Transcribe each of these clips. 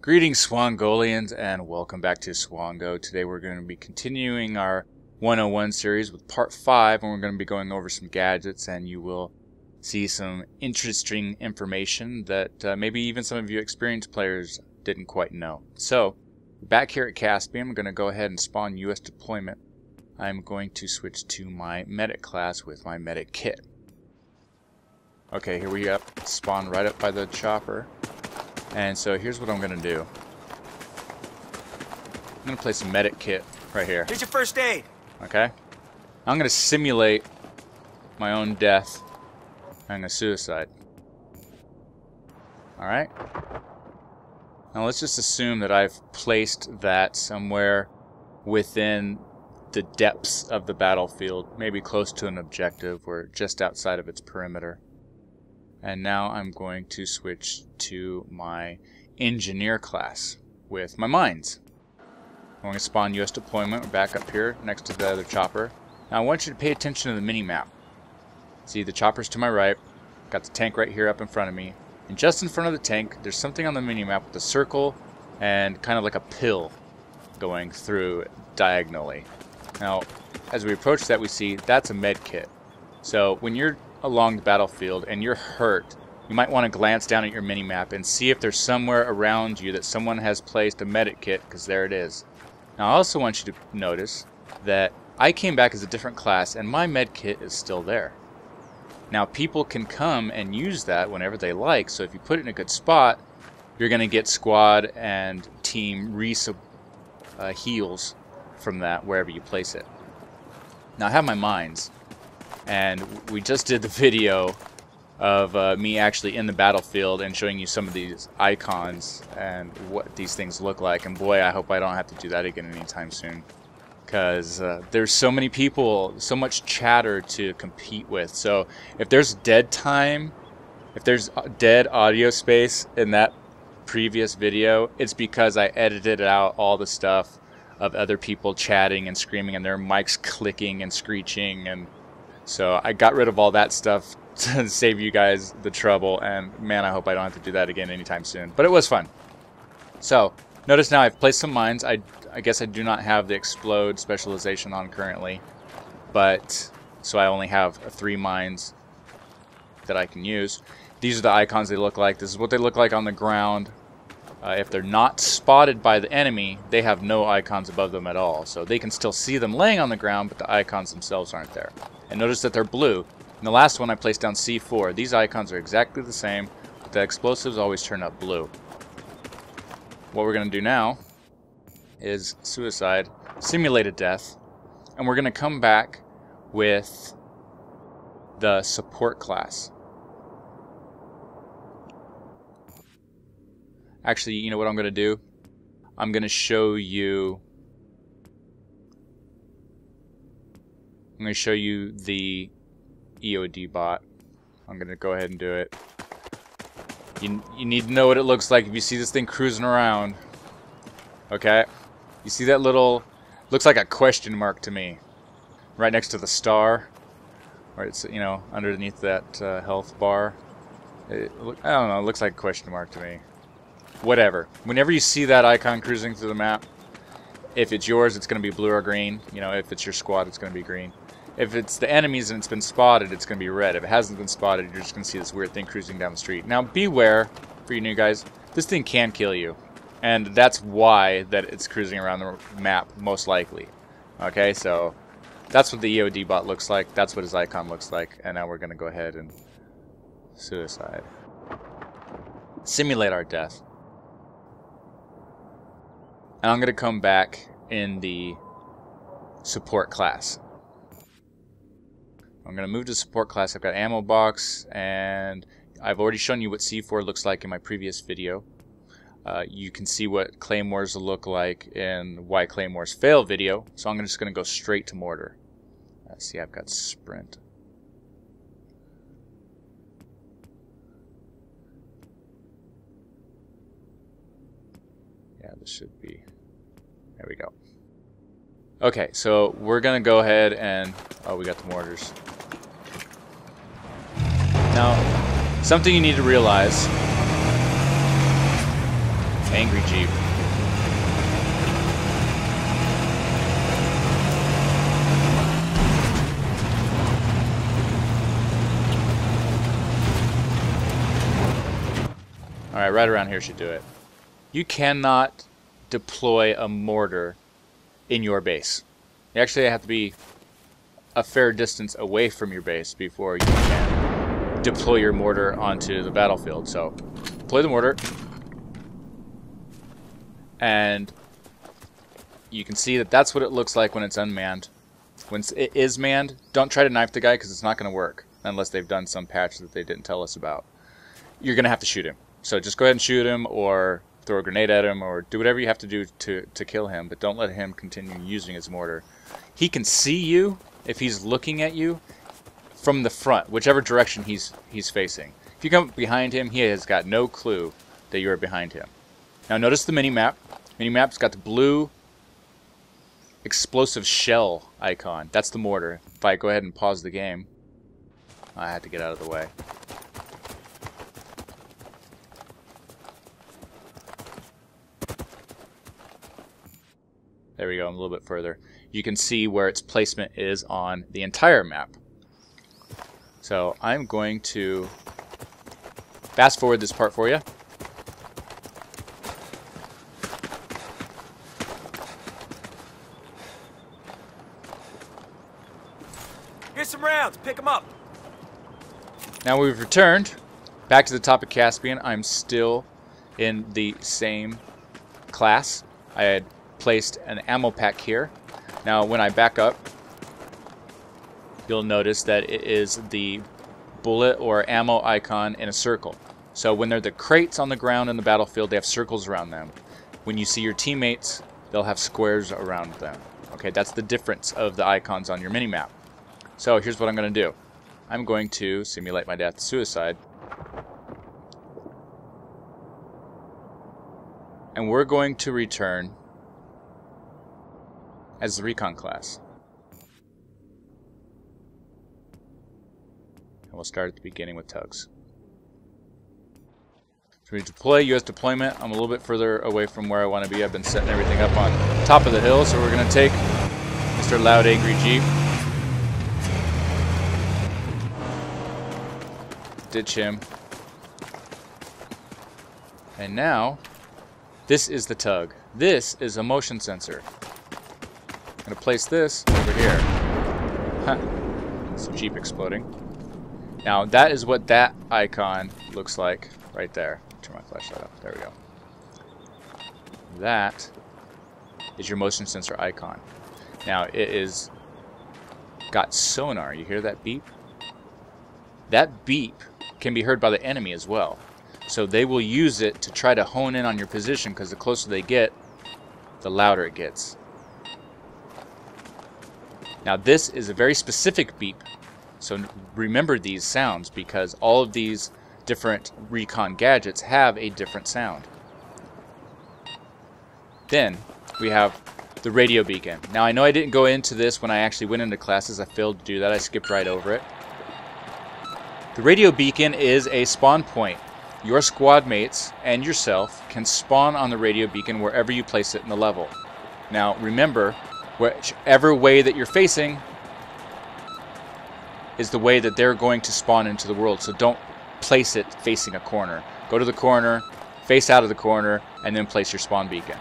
Greetings, Swongolians, and welcome back to Swongo. Today we're going to be continuing our 101 series with part 5, and we're going to be going over some gadgets, and you will see some interesting information that uh, maybe even some of you experienced players didn't quite know. So, back here at Caspian, I'm going to go ahead and spawn US deployment. I'm going to switch to my medic class with my medic kit. Okay, here we go. Spawn right up by the chopper. And so here's what I'm going to do. I'm going to place a medic kit right here. Here's your first aid. Okay? I'm going to simulate my own death and a suicide. Alright? Now let's just assume that I've placed that somewhere within the depths of the battlefield, maybe close to an objective or just outside of its perimeter. And now I'm going to switch to my engineer class with my mines. I'm going to spawn US deployment back up here next to the other chopper. Now I want you to pay attention to the mini-map. See the chopper's to my right, got the tank right here up in front of me, and just in front of the tank there's something on the mini-map with a circle and kind of like a pill going through diagonally. Now as we approach that we see that's a med kit. So when you're along the battlefield and you're hurt, you might want to glance down at your mini-map and see if there's somewhere around you that someone has placed a medic kit, because there it is. Now I also want you to notice that I came back as a different class and my med kit is still there. Now people can come and use that whenever they like, so if you put it in a good spot, you're going to get squad and team res uh, heals from that wherever you place it. Now I have my mines, and we just did the video of uh, me actually in the battlefield and showing you some of these icons and what these things look like. And boy I hope I don't have to do that again anytime soon. Because uh, there's so many people so much chatter to compete with. So if there's dead time if there's dead audio space in that previous video it's because I edited out all the stuff of other people chatting and screaming and their mics clicking and screeching and so I got rid of all that stuff to save you guys the trouble, and man, I hope I don't have to do that again anytime soon. But it was fun. So, notice now I've placed some mines. I, I guess I do not have the explode specialization on currently, but so I only have three mines that I can use. These are the icons they look like. This is what they look like on the ground. Uh, if they're not spotted by the enemy, they have no icons above them at all. So they can still see them laying on the ground, but the icons themselves aren't there. And notice that they're blue. And the last one I placed down C4. These icons are exactly the same, but the explosives always turn up blue. What we're going to do now is suicide, simulated death, and we're going to come back with the support class. Actually, you know what I'm going to do? I'm going to show you I'm going to show you the EOD bot. I'm going to go ahead and do it. You, you need to know what it looks like if you see this thing cruising around. Okay? You see that little... Looks like a question mark to me. Right next to the star. Or it's, you know, underneath that uh, health bar. It, I don't know, it looks like a question mark to me. Whatever. Whenever you see that icon cruising through the map, if it's yours, it's going to be blue or green. You know, if it's your squad, it's going to be green. If it's the enemies and it's been spotted, it's going to be red. If it hasn't been spotted, you're just going to see this weird thing cruising down the street. Now, beware, for you new guys, this thing can kill you. And that's why that it's cruising around the map, most likely. Okay, so that's what the EOD bot looks like. That's what his icon looks like. And now we're going to go ahead and suicide. Simulate our death. And I'm going to come back in the support class. I'm going to move to support class. I've got ammo box, and I've already shown you what C4 looks like in my previous video. Uh, you can see what claymores look like in why claymores fail video, so I'm just going to go straight to mortar. Uh, see, I've got sprint. Should be... There we go. Okay, so we're to go ahead and... Oh, we got the mortars. Now, something you need to realize Angry Jeep. Alright, right around here should do it. You cannot deploy a mortar in your base. You actually have to be a fair distance away from your base before you can deploy your mortar onto the battlefield. So, deploy the mortar. And you can see that that's what it looks like when it's unmanned. When it is manned, don't try to knife the guy because it's not going to work unless they've done some patch that they didn't tell us about. You're going to have to shoot him. So just go ahead and shoot him or throw a grenade at him or do whatever you have to do to, to kill him, but don't let him continue using his mortar. He can see you if he's looking at you from the front, whichever direction he's he's facing. If you come behind him, he has got no clue that you are behind him. Now notice the mini map. Mini map's got the blue explosive shell icon. That's the mortar. If I go ahead and pause the game, I had to get out of the way. There we go, I'm a little bit further. You can see where its placement is on the entire map. So I'm going to fast forward this part for you. Here's some rounds. Pick them up. Now we've returned back to the top of Caspian. I'm still in the same class. I had placed an ammo pack here. Now when I back up, you'll notice that it is the bullet or ammo icon in a circle. So when they're the crates on the ground in the battlefield, they have circles around them. When you see your teammates, they'll have squares around them. Okay, that's the difference of the icons on your minimap. So here's what I'm going to do. I'm going to simulate my death suicide. And we're going to return as the recon class. And we'll start at the beginning with tugs. So we deploy US deployment. I'm a little bit further away from where I want to be. I've been setting everything up on top of the hill, so we're going to take Mr. Loud Angry Jeep. Ditch him. And now, this is the tug. This is a motion sensor. Gonna place this over here. Huh. A Jeep exploding. Now that is what that icon looks like right there. Turn my flashlight off. There we go. That is your motion sensor icon. Now it is got sonar. You hear that beep? That beep can be heard by the enemy as well. So they will use it to try to hone in on your position because the closer they get, the louder it gets. Now this is a very specific beep, so remember these sounds because all of these different recon gadgets have a different sound. Then we have the radio beacon. Now I know I didn't go into this when I actually went into classes, I failed to do that, I skipped right over it. The radio beacon is a spawn point. Your squad mates and yourself can spawn on the radio beacon wherever you place it in the level. Now remember, whichever way that you're facing is the way that they're going to spawn into the world. So don't place it facing a corner. Go to the corner, face out of the corner, and then place your spawn beacon.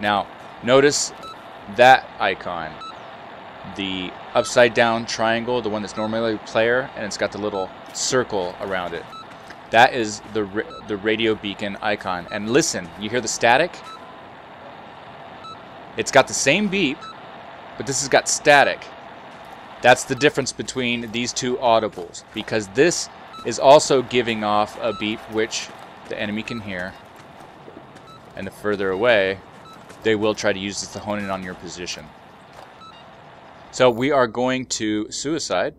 Now, notice that icon. The upside down triangle, the one that's normally player, and it's got the little circle around it. That is the, the radio beacon icon. And listen, you hear the static? It's got the same beep, but this has got static. That's the difference between these two audibles, because this is also giving off a beep which the enemy can hear. And the further away, they will try to use this to hone in on your position. So we are going to suicide.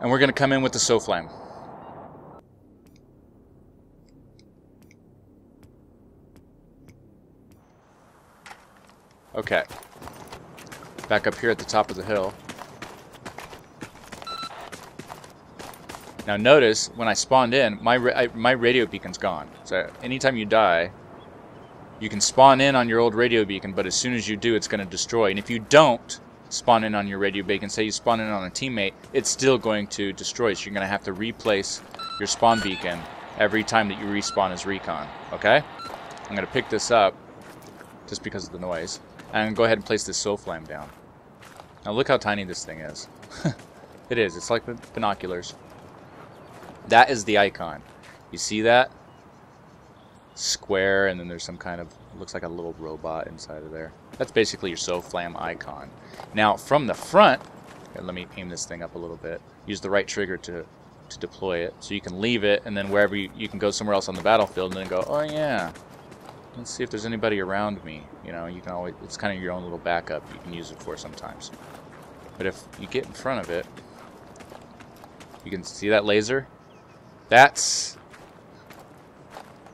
And we're going to come in with the SOFLAM. Okay. Back up here at the top of the hill. Now notice when I spawned in, my I, my radio beacon's gone. So anytime you die, you can spawn in on your old radio beacon, but as soon as you do, it's going to destroy. And if you don't spawn in on your radio beacon, say you spawn in on a teammate, it's still going to destroy. So you're going to have to replace your spawn beacon every time that you respawn as recon. Okay? I'm going to pick this up just because of the noise. And go ahead and place this SOFLAM down. Now look how tiny this thing is. it is. It's like binoculars. That is the icon. You see that? Square, and then there's some kind of, looks like a little robot inside of there. That's basically your SOFLAM icon. Now, from the front, let me aim this thing up a little bit. Use the right trigger to, to deploy it. So you can leave it, and then wherever you, you can go somewhere else on the battlefield, and then go, oh yeah, let's see if there's anybody around me. You know, you can always, it's kind of your own little backup you can use it for sometimes. But if you get in front of it, you can see that laser? That's...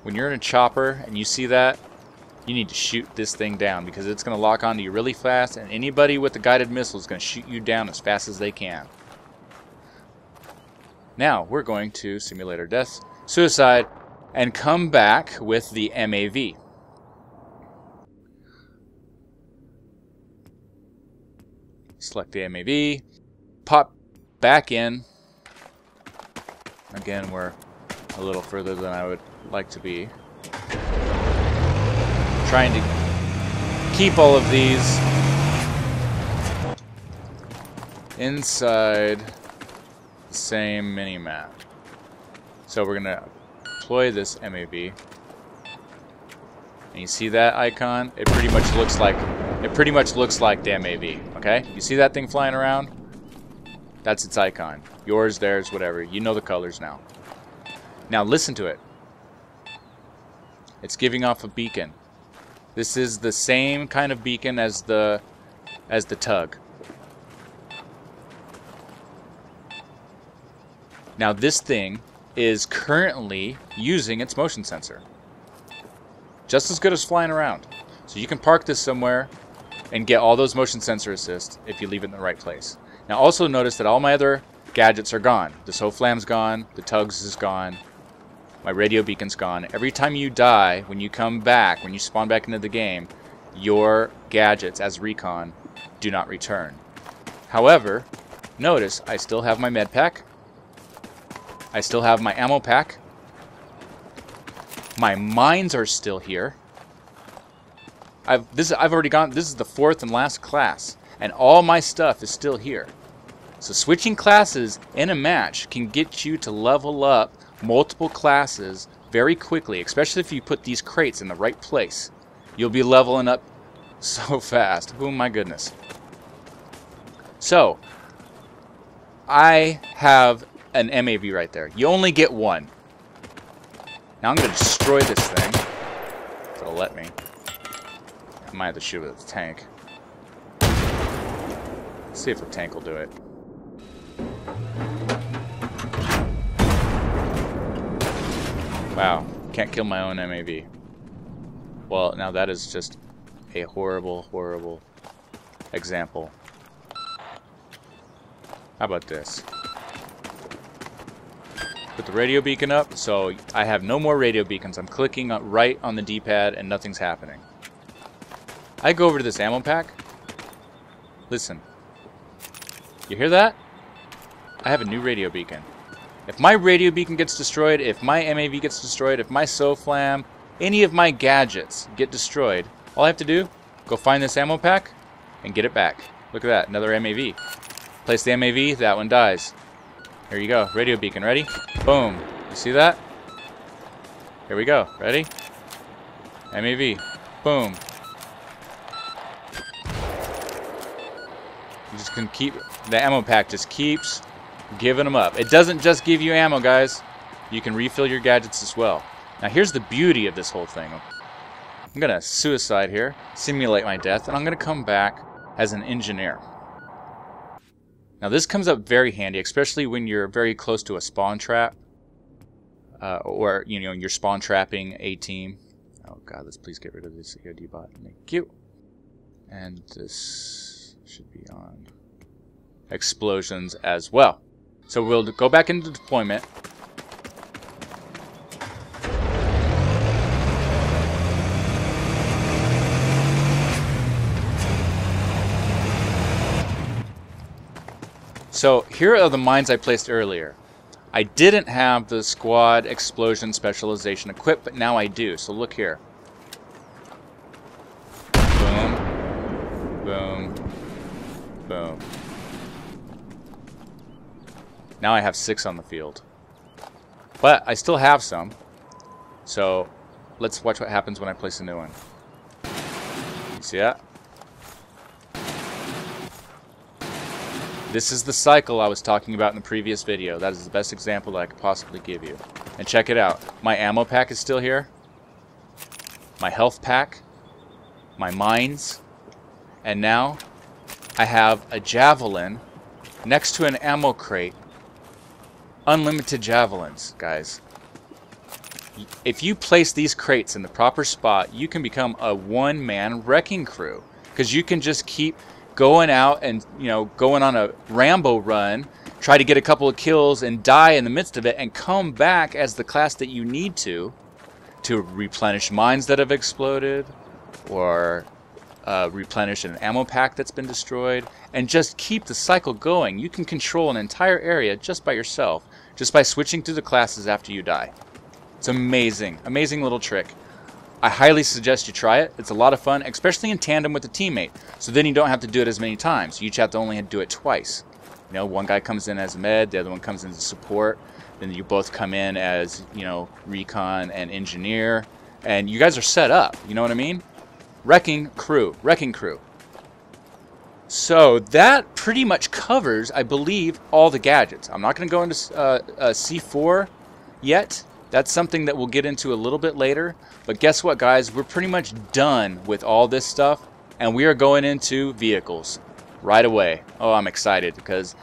When you're in a chopper and you see that, you need to shoot this thing down because it's going to lock onto you really fast and anybody with a guided missile is going to shoot you down as fast as they can. Now, we're going to simulate our death, suicide, and come back with the MAV. Select the MAV, pop back in. Again, we're a little further than I would like to be. Trying to keep all of these inside the same mini-map. So we're going to deploy this MAV. And you see that icon? It pretty much looks like it pretty much looks like the MAV, okay? You see that thing flying around? That's its icon. Yours, theirs, whatever. You know the colors now. Now listen to it. It's giving off a beacon. This is the same kind of beacon as the as the tug. Now this thing is currently using its motion sensor. Just as good as flying around. So you can park this somewhere and get all those motion sensor assists if you leave it in the right place. Now also notice that all my other gadgets are gone. The SOFLAM's gone, the tugs is gone, my radio beacon's gone. Every time you die, when you come back, when you spawn back into the game, your gadgets as recon do not return. However, notice I still have my med pack. I still have my ammo pack. My mines are still here. I've this I've already gone. This is the fourth and last class, and all my stuff is still here. So switching classes in a match can get you to level up multiple classes very quickly, especially if you put these crates in the right place. You'll be leveling up so fast. Oh my goodness. So, I have an MAV right there. You only get one. Now I'm going to destroy this thing. If it'll let me. Might have to shoot with the tank. Let's see if the tank will do it. Wow, can't kill my own MAV. Well, now that is just a horrible, horrible example. How about this? Put the radio beacon up, so I have no more radio beacons. I'm clicking right on the D-pad and nothing's happening. I go over to this ammo pack. Listen. You hear that? I have a new radio beacon. If my radio beacon gets destroyed, if my MAV gets destroyed, if my SOFLAM, any of my gadgets get destroyed, all I have to do, go find this ammo pack and get it back. Look at that, another MAV. Place the MAV, that one dies. Here you go, radio beacon, ready? Boom. You see that? Here we go, ready? MAV, boom. You just can keep, the ammo pack just keeps giving them up. It doesn't just give you ammo, guys. You can refill your gadgets as well. Now here's the beauty of this whole thing. I'm to suicide here, simulate my death, and I'm to come back as an engineer. Now this comes up very handy, especially when you're very close to a spawn trap. Uh, or, you know, you're spawn trapping a team. Oh god, let's please get rid of this EOD bot. Thank you. And this should be on explosions as well. So we'll go back into deployment. So here are the mines I placed earlier. I didn't have the squad explosion specialization equipped, but now I do. So look here. Boom. Boom. Now I have six on the field. But I still have some. So let's watch what happens when I place a new one. See that? This is the cycle I was talking about in the previous video. That is the best example that I could possibly give you. And check it out. My ammo pack is still here. My health pack. My mines. And now I have a javelin next to an ammo crate. Unlimited javelins, guys. If you place these crates in the proper spot, you can become a one-man wrecking crew. Because you can just keep going out and you know going on a Rambo run, try to get a couple of kills and die in the midst of it, and come back as the class that you need to to replenish mines that have exploded, or uh, replenish an ammo pack that's been destroyed, and just keep the cycle going. You can control an entire area just by yourself, just by switching to the classes after you die. It's amazing, amazing little trick. I highly suggest you try it. It's a lot of fun, especially in tandem with a teammate. So then you don't have to do it as many times. You each have to only do it twice. You know, one guy comes in as med, the other one comes in as support. Then you both come in as, you know, recon and engineer. And you guys are set up. You know what I mean? Wrecking crew. Wrecking crew. So that pretty much covers, I believe, all the gadgets. I'm not going to go into uh, uh, C4 yet. That's something that we'll get into a little bit later. But guess what, guys? We're pretty much done with all this stuff, and we are going into vehicles right away. Oh, I'm excited because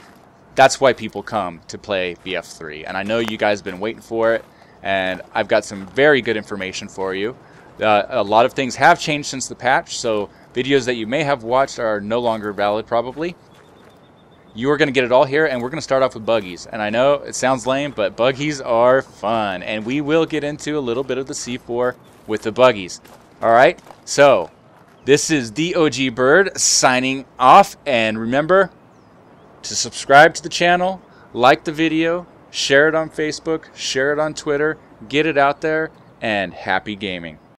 that's why people come to play BF3. And I know you guys have been waiting for it, and I've got some very good information for you. Uh, a lot of things have changed since the patch, so videos that you may have watched are no longer valid probably. You are going to get it all here, and we're going to start off with buggies. And I know it sounds lame, but buggies are fun. And we will get into a little bit of the C4 with the buggies. All right? So, this is the OG Bird signing off. And remember to subscribe to the channel, like the video, share it on Facebook, share it on Twitter, get it out there, and happy gaming.